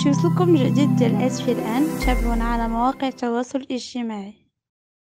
باش يوصلكم جديد ديال اسفي الآن تابعونا على مواقع التواصل الاجتماعي.